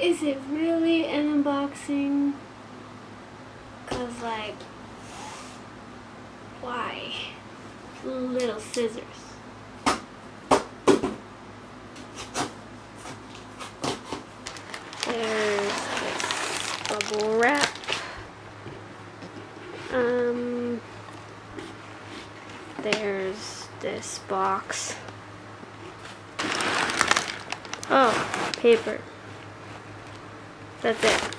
is it really an unboxing? Cause like, why? Little scissors. There's this bubble wrap. Um, there's this box. Oh, paper. That's it.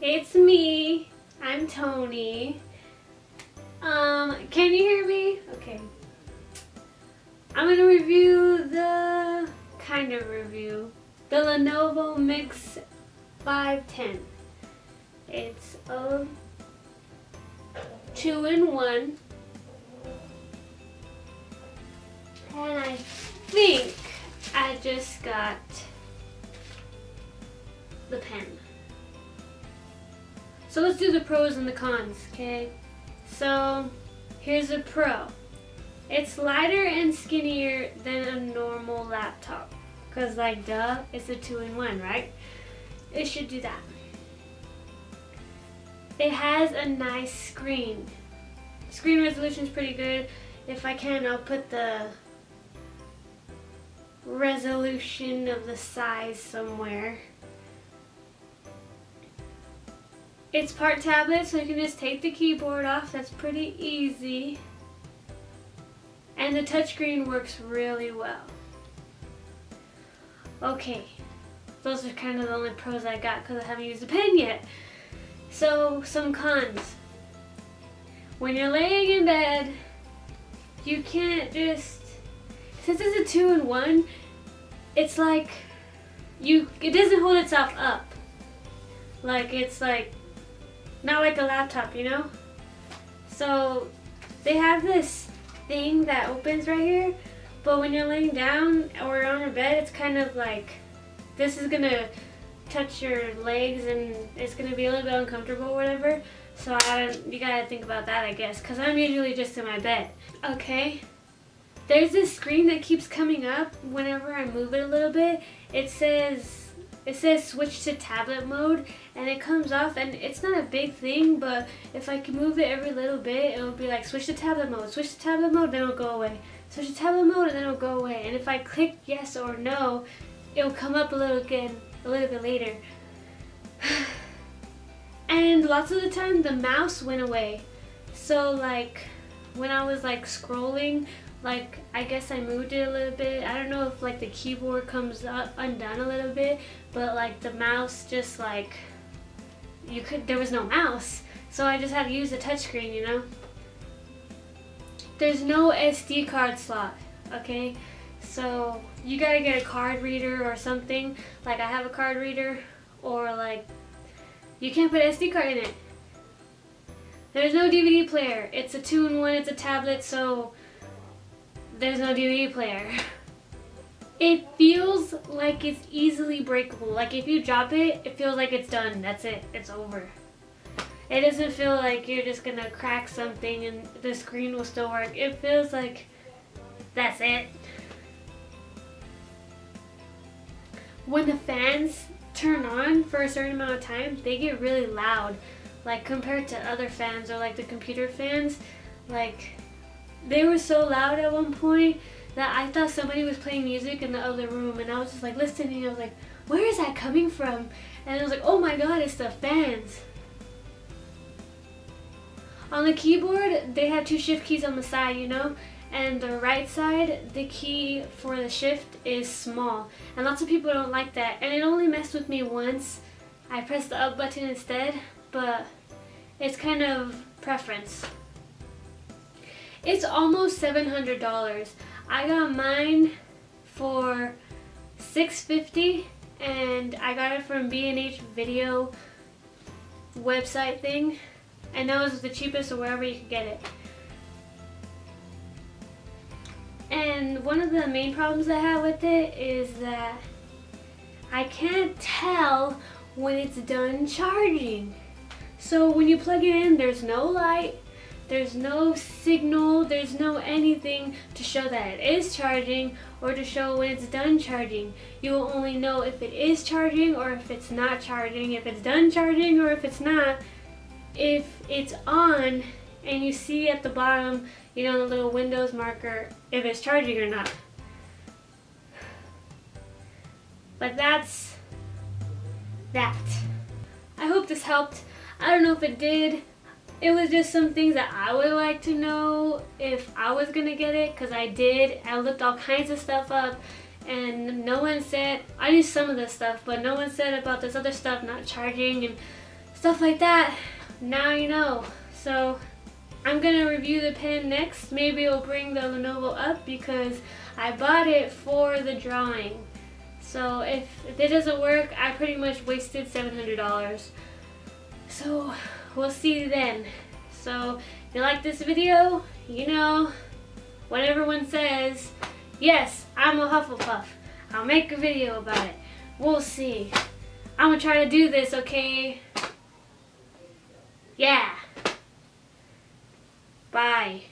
It's me. I'm Toni. Um, can you hear me? Okay. I'm gonna review the kind of review the Lenovo Miix 510. It's a two-in-one. And I think I just got the pen. So let's do the pros and the cons, okay? So here's a pro. It's lighter and skinnier than a normal laptop. Because like duh, it's a two-in-one, right? It should do that. It has a nice screen. Screen resolution is pretty good. If I can, I'll put the resolution of the size somewhere. It's part tablet, so you can just take the keyboard off. That's pretty easy. And the touchscreen works really well. Okay, those are kind of the only pros I got because I haven't used a pen yet. So, some cons. When you're laying in bed, you can't just, since it's a two-in-one, it's like, you, it doesn't hold itself up. Like, it's like, not like a laptop, you know? So, they have this thing that opens right here, but when you're laying down or on your bed, it's kind of like, this is gonna touch your legs and it's gonna be a little bit uncomfortable or whatever. So I you gotta think about that, I guess, because I'm usually just in my bed. Okay. There's this screen that keeps coming up whenever I move it a little bit. It says it says switch to tablet mode and it comes off and it's not a big thing but if I can move it every little bit it'll be like switch to tablet mode switch to tablet mode then it'll go away. Switch to tablet mode and then it'll go away. And if I click yes or no it'll come up a little again a little bit later. And lots of the time the mouse went away. So like when I was like scrolling like I guess I moved it a little bit. I don't know if like the keyboard comes up undone a little bit, but like the mouse just like you could there was no mouse. So I just had to use the touchscreen, you know? There's no SD card slot, okay? So you gotta get a card reader or something. Like I have a card reader or like you can't put SD card in it. There's no DVD player. It's a two-in-one, it's a tablet, so there's no DVD player. It feels like it's easily breakable. Like if you drop it, it feels like it's done. That's it. It's over. It doesn't feel like you're just gonna crack something and the screen will still work. It feels like that's it. When the fans turn on for a certain amount of time, they get really loud. Like compared to other fans or like the computer fans, like they were so loud at one point that I thought somebody was playing music in the other room and I was just like listening. I was like, where is that coming from? And I was like, oh my god, it's the fans. On the keyboard, they have two shift keys on the side, you know? And the right side, the key for the shift is small. And lots of people don't like that. And it only messed with me once. I pressed the up button instead, but it's kind of preference. It's almost $700. I got mine for 650 and I got it from B&H Video website thing and that was the cheapest or wherever you could get it. And one of the main problems I have with it is that I can't tell when it's done charging. So when you plug it in, there's no light, there's no signal, there's no anything to show that it is charging or to show when it's done charging. You will only know if it is charging or if it's not charging, if it's done charging or if it's not. If it's on and you see at the bottom, you know, the little Windows marker, if it's charging or not. But that's that. I hope this helped. I don't know if it did. It was just some things that I would like to know if I was gonna get it, because I did. I looked all kinds of stuff up and no one said, I knew some of this stuff, but no one said about this other stuff not charging and stuff like that. Now you know. So I'm gonna review the pen next. Maybe it'll bring the Lenovo up because I bought it for the drawing. So if, if it doesn't work, I pretty much wasted $700. So we'll see you then. So if you like this video, you know, what everyone says, yes, I'm a Hufflepuff. I'll make a video about it. We'll see. I'm gonna try to do this, okay? Yeah. Bye.